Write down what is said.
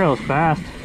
trail is fast.